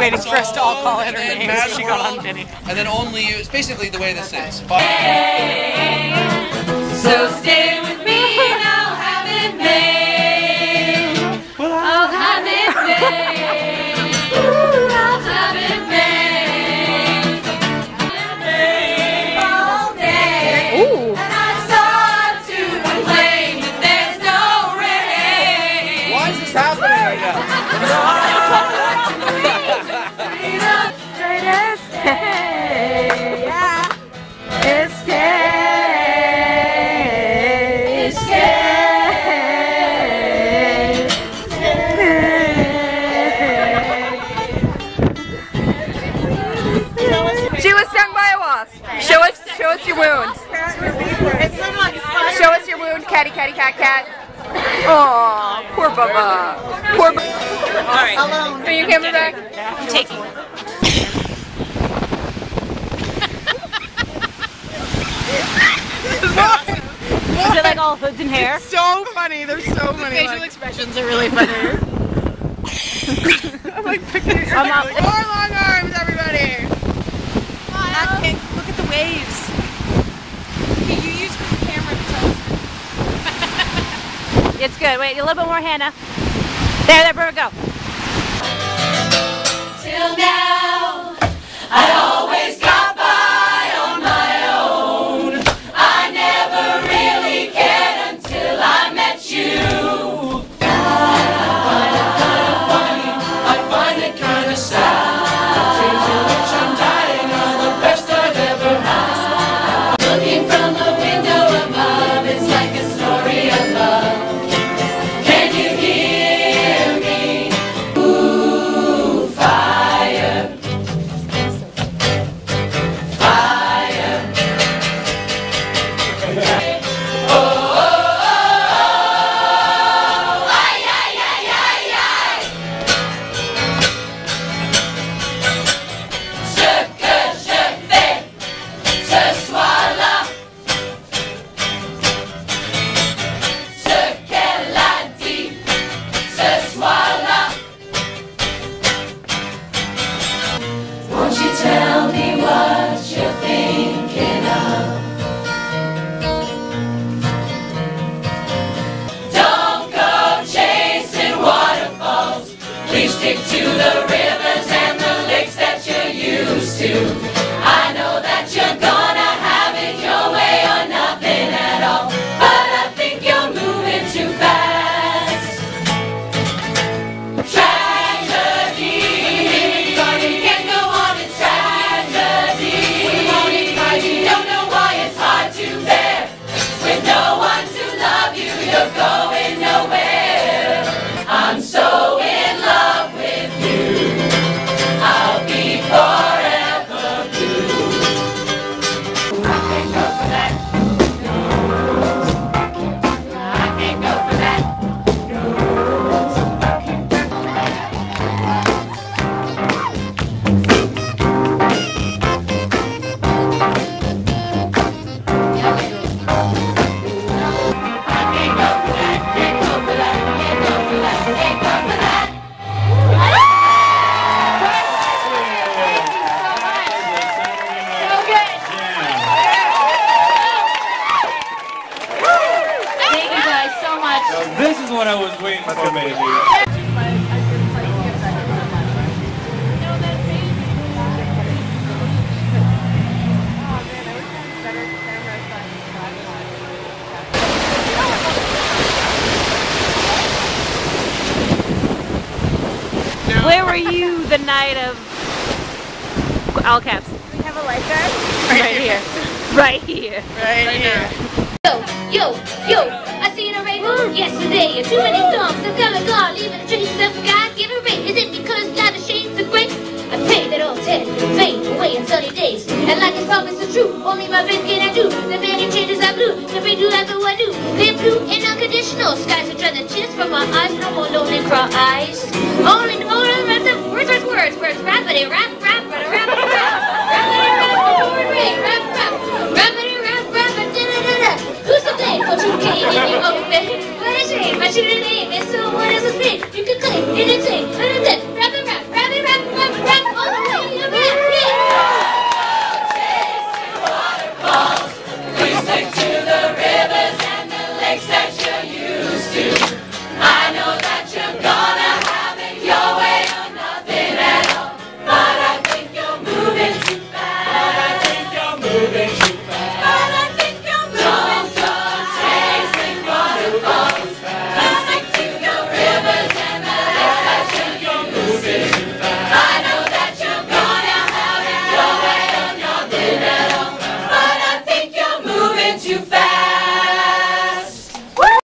waiting for us to all call in her And name. Mad She got on video. And then only you. It's basically the way this is. So stay with me and I'll have it made. I'll have it made. I'll have it made. All day. Ooh. And I start to complain that there's no rain. Why is this happening right now? catty, catty, cat, cat. Oh, poor Bubba. Poor Bubba. All right. Are you camera back? I'm taking it. Is it like all hoods and hair? So funny. They're so funny. Facial expressions are really funny. I'm like picking I'm up. More long arms, everybody. Okay, look at the waves. Okay, you use the camera to tell us. It's good. Wait, a little bit more, Hannah. There, there, Bert, go. Till now, stick to the rivers what I was waiting for, baby. Where were you the night of all caps? We have a lifeguard. Right here. Right here. Right here. Yo, yo, And like his promise is true, only my faith can I do. The many changes are blue, the free to life who I do. Live blue and unconditional skies will dry the tears from my eyes. No more lonely cry eyes. Only the more of words, words, words, words. Rappity, rap, rap, rap, rap, rap, rappity, rap, ring, rap, rap, rappity, rap, rap, you came in your own bed? What a shame, I should named it. So what is me? You can claim anything. mistakes that you used to. I know that you're gonna have it your way or nothing at all. But I think you're moving too fast. But I think you're moving.